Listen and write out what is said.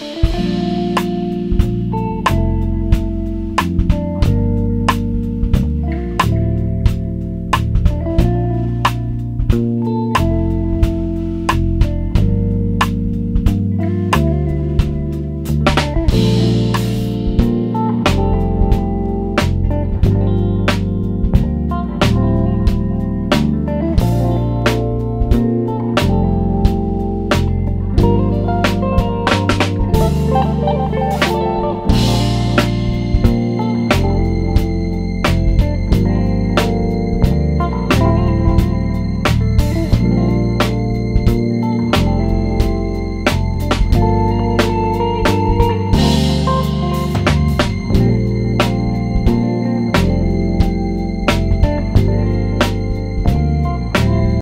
Bye.